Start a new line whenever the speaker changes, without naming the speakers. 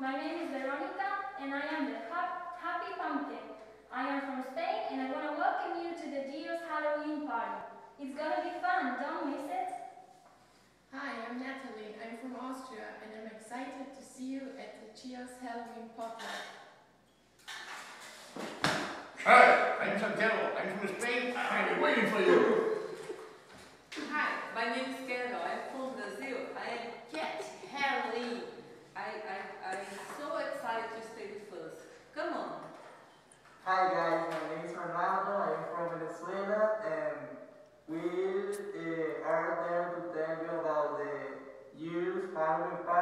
My name is Veronica, and I am the hap- Happy Pumpkin. I am from Spain, and I want to welcome you to the GEOS Halloween party. It's gonna be fun, don't miss it.
Hi, I'm Natalie. I'm from Austria and I'm excited to see you at the GEOS Halloween party.
Hi, I'm Santiago. I'm from Spain. I've been waiting for you.
Hi, my name is Carol. I'm from Brazil. I am Cat Harley. I, I, I'm so excited to stay with us. Come on.
Hi guys, my name is Ronaldo. I'm from Venezuela, and we uh, are there to tell you about the